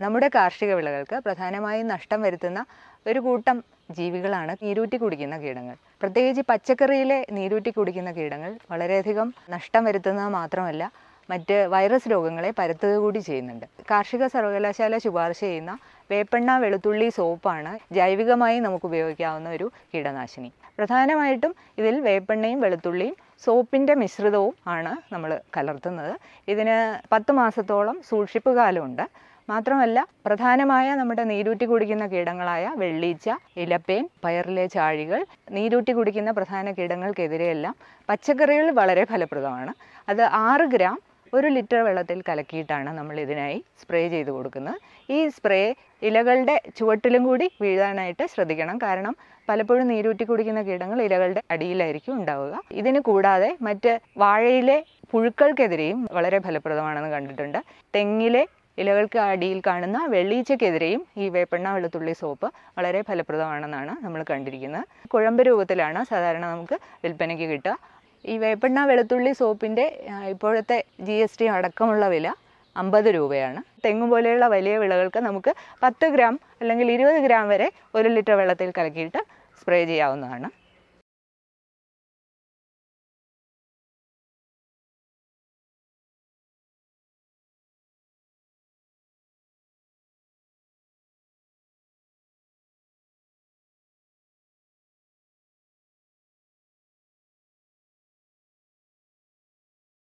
നമ്മുടെ കാർഷിക വിളകൾക്ക് പ്രധാനമായും നഷ്ടം വരുത്തുന്ന ഒരു കൂട്ടം ജീവികളാണ് നീരൂറ്റി കുടിക്കുന്ന കീടങ്ങൾ. പ്രത്യേകിച്ച് പച്ചക്കറിയിലെ നീരൂറ്റി കുടിക്കുന്ന കീടങ്ങൾ വളരെയധികം നഷ്ടം വരുത്തുന്നത് മാത്രമല്ല മറ്റ് വൈറസ് രോഗങ്ങളെ പരത്തുക കൂടി ചെയ്യുന്നുണ്ട്. കാർഷിക സർവകലാശാല ശുപാർശ ചെയ്യുന്ന വേപ്പെണ്ണ വെളുത്തുള്ളി സോപ്പാണ് ജൈവികമായി നമുക്ക് ഉപയോഗിക്കാവുന്ന ഒരു കീടനാശിനി. പ്രധാനമായിട്ടും ഇതിൽ വേപ്പെണ്ണയും വെളുത്തുള്ളിയും സോപ്പിന്റെ മിശ്രിതവും ആണ് നമ്മൾ കലർത്തുന്നത്. ഇതിന് പത്ത് മാസത്തോളം സൂക്ഷിപ്പ് കാലമുണ്ട്. മാത്രമല്ല പ്രധാനമായ നമ്മുടെ നീരൂറ്റി കുടിക്കുന്ന കീടങ്ങളായ വെള്ളീച്ച ഇലപ്പേൻ പയറിലെ ചാഴികൾ നീരൂറ്റി കുടിക്കുന്ന പ്രധാന കീടങ്ങൾക്കെതിരെയെല്ലാം പച്ചക്കറികൾ വളരെ ഫലപ്രദമാണ്. അത് ആറ് ഗ്രാം ഒരു ലിറ്റർ വെള്ളത്തിൽ കലക്കിയിട്ടാണ് നമ്മൾ ഇതിനായി സ്പ്രേ ചെയ്ത് കൊടുക്കുന്നത്. ഈ സ്പ്രേ ഇലകളുടെ ചുവട്ടിലും കൂടി വീഴാനായിട്ട് ശ്രദ്ധിക്കണം. കാരണം പലപ്പോഴും നീരൂറ്റി കുടിക്കുന്ന കീടങ്ങൾ ഇലകളുടെ അടിയിലായിരിക്കും ഉണ്ടാവുക. ഇതിന് കൂടാതെ മറ്റ് വാഴയിലെ പുഴുക്കൾക്കെതിരെയും വളരെ ഫലപ്രദമാണെന്ന് കണ്ടിട്ടുണ്ട്. തെങ്ങിലെ ഇലകൾക്ക് അടിയിൽ കാണുന്ന വെള്ളീച്ചക്കെതിരെയും ഈ വേപ്പെണ്ണ വെളുത്തുള്ളി സോപ്പ് വളരെ ഫലപ്രദമാണെന്നാണ് നമ്മൾ കണ്ടിരിക്കുന്നത്. കുഴമ്പ് രൂപത്തിലാണ് സാധാരണ നമുക്ക് വിൽപ്പനയ്ക്ക് കിട്ടുക. ഈ വേപ്പെണ്ണ വെളുത്തുള്ളി സോപ്പിന്റെ ഇപ്പോഴത്തെ ജി എസ് ടി അടക്കമുള്ള വില അമ്പത് രൂപയാണ്. തെങ്ങ് പോലെയുള്ള വലിയ വിളകൾക്ക് നമുക്ക് പത്ത് ഗ്രാം അല്ലെങ്കിൽ ഇരുപത് ഗ്രാം വരെ ഒരു ലിറ്റർ വെള്ളത്തിൽ കലക്കിയിട്ട് സ്പ്രേ ചെയ്യാവുന്നതാണ്.